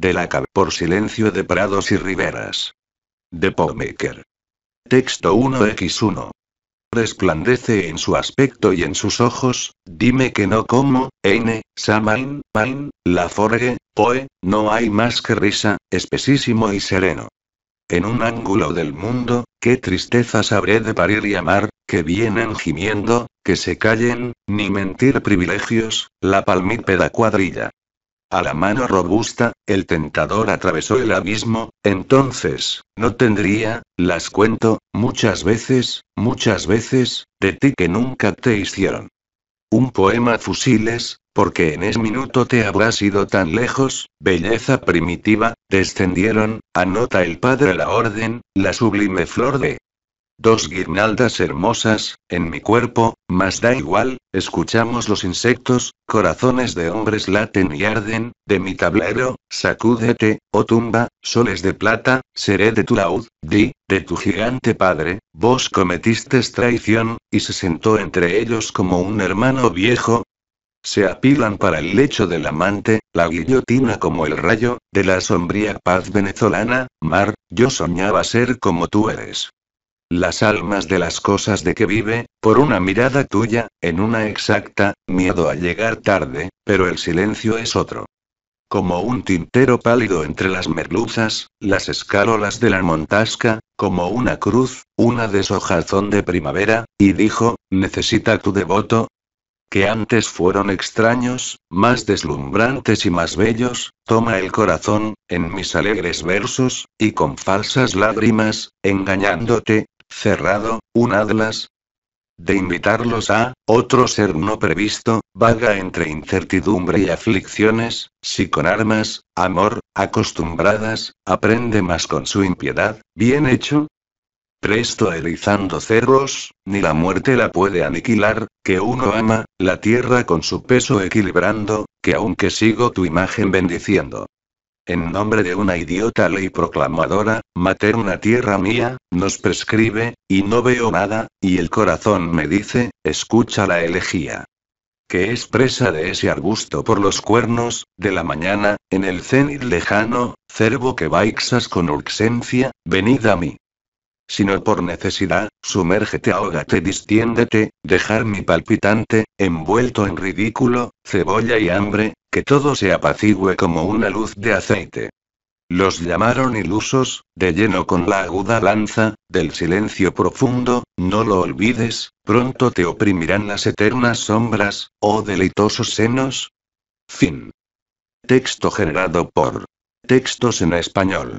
de la cabeza por silencio de prados y riberas. De Powmaker. Texto 1x1. Resplandece en su aspecto y en sus ojos, dime que no como, Eine, Samain, Pain, La Forge, Poe, no hay más que risa, espesísimo y sereno. En un ángulo del mundo, qué tristeza sabré de parir y amar, que vienen gimiendo, que se callen, ni mentir privilegios, la palmípeda cuadrilla. A la mano robusta, el tentador atravesó el abismo, entonces, no tendría, las cuento, muchas veces, muchas veces, de ti que nunca te hicieron. Un poema fusiles, porque en ese minuto te habrás ido tan lejos, belleza primitiva, descendieron, anota el padre la orden, la sublime flor de Dos guirnaldas hermosas, en mi cuerpo, mas da igual, escuchamos los insectos, corazones de hombres laten y arden, de mi tablero, sacúdete, oh tumba, soles de plata, seré de tu laúd, di, de tu gigante padre, vos cometistes traición, y se sentó entre ellos como un hermano viejo, se apilan para el lecho del amante, la guillotina como el rayo, de la sombría paz venezolana, mar, yo soñaba ser como tú eres las almas de las cosas de que vive, por una mirada tuya, en una exacta, miedo a llegar tarde, pero el silencio es otro. Como un tintero pálido entre las merluzas, las escárolas de la montasca, como una cruz, una deshojazón de primavera, y dijo, necesita tu devoto, que antes fueron extraños, más deslumbrantes y más bellos, toma el corazón, en mis alegres versos, y con falsas lágrimas, engañándote, cerrado, un atlas, de invitarlos a, otro ser no previsto, vaga entre incertidumbre y aflicciones, si con armas, amor, acostumbradas, aprende más con su impiedad, bien hecho. Presto erizando cerros, ni la muerte la puede aniquilar, que uno ama, la tierra con su peso equilibrando, que aunque sigo tu imagen bendiciendo. En nombre de una idiota ley proclamadora, mater una tierra mía, nos prescribe, y no veo nada, y el corazón me dice, escucha la elegía. Que es presa de ese arbusto por los cuernos, de la mañana, en el cenit lejano, cervo que vaixas con urxencia, venid a mí. Sino por necesidad, sumérgete, ahógate, distiéndete, dejar mi palpitante, envuelto en ridículo, cebolla y hambre, que todo se apacigüe como una luz de aceite. Los llamaron ilusos, de lleno con la aguda lanza, del silencio profundo, no lo olvides, pronto te oprimirán las eternas sombras, oh deleitosos senos. Fin. Texto generado por Textos en español.